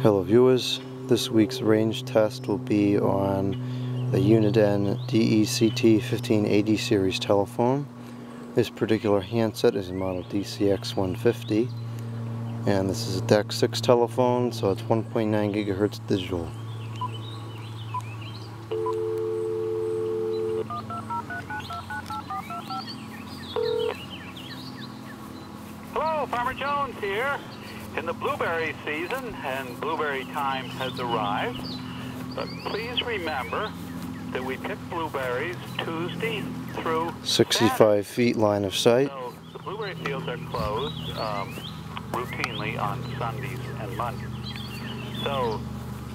Hello viewers, this week's range test will be on the Uniden DECT 1580 series telephone. This particular handset is a model DCX 150 and this is a DECT 6 telephone so it's 1.9 gigahertz digital. Hello, Farmer Jones here in the blueberry season and blueberry time has arrived. But please remember that we pick blueberries Tuesday through 65 Saturday. feet line of sight. So the blueberry fields are closed um, routinely on Sundays and Mondays. So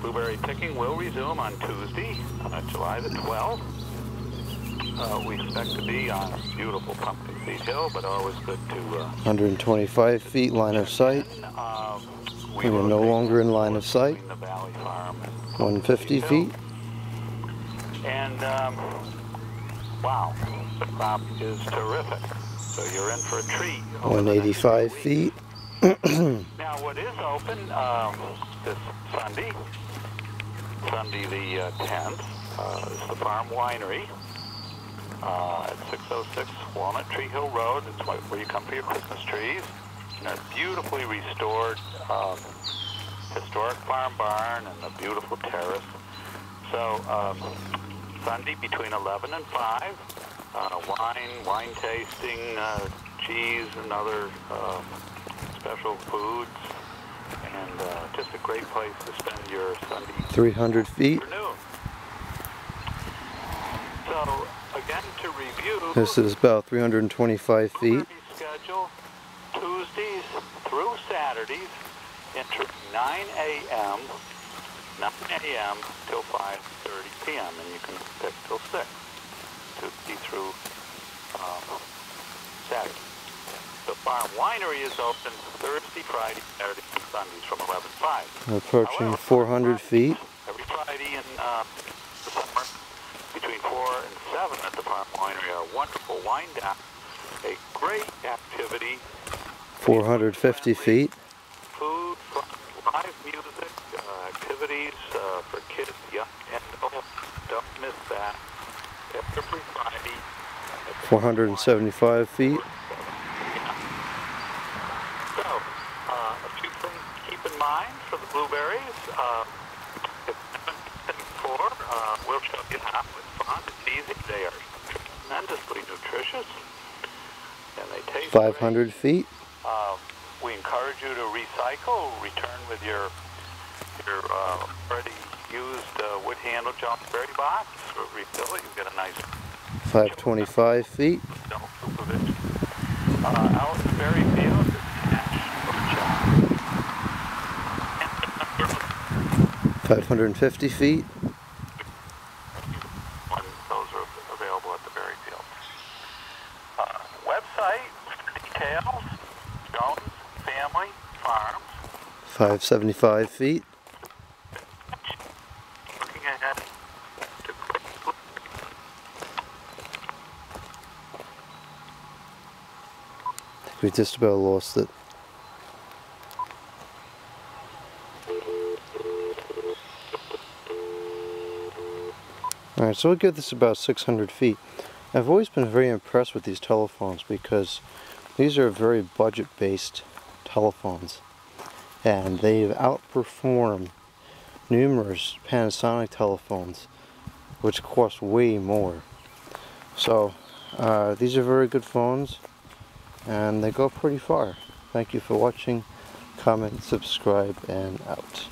blueberry picking will resume on Tuesday, uh, July the 12th. Uh, we expect to be on a beautiful Pumpkin Seed Hill, but always good to uh, 125 feet line of sight. um, We are will no longer in line of sight. between The Valley Farm and 150 feet. And um, wow, the crop is terrific. So you're in for a treat. over the next 185 feet. Now, what is open um, this Sunday, Sunday the uh, 10th, uh, is the Farm Winery uh, at 606 Walnut Tree Hill Road. It's where you come for your Christmas trees. And a beautifully restored um, historic farm barn and a beautiful terrace. So um, Sunday between 11 and 5, uh, wine, wine tasting, uh, cheese and other um, special foods, and uh, just a great place to spend your Sunday 300 feet. afternoon. So again, to review, This is about 325 feet. Schedule Tuesdays through Saturdays, entering 9 a.m. 9 a.m. till 5:30 p.m. and you can pick till 6 Tuesday through um, Saturday. The farm winery is open Thursday, Friday, Saturday, and Sundays from 11 to 5. We're approaching However, 400 feet. Every Friday in uh, the summer, between 4 and 7 at the Farm Winery, a wonderful wine down, a great activity, 450 feet. food, live music, uh, activities uh, for kids, young and old. Don't miss that. Every Friday. 475 feet. So, uh, a few things to keep in mind for the blueberries. Uh, if you haven't been before, uh, we'll show you how. It's fun. It's easy. They are tremendously nutritious, and they taste great. 500 feet. Uh, we encourage you to recycle, return with your your uh, already used uh, wood handle Jonesberry box. Refill it. You get a nice 525 feet. Uh, out in the berry field, it's Nash Orchard. 550 feet. when those are available at the berry field. Uh, website details: Jones Family Farms. 575 feet. We just about lost it. Alright, so we'll give this about 600 feet. I've always been very impressed with these telephones because these are very budget-based telephones. And they've outperformed numerous Panasonic telephones, which cost way more. So, uh, these are very good phones and they go pretty far. Thank you for watching, comment, subscribe, and out.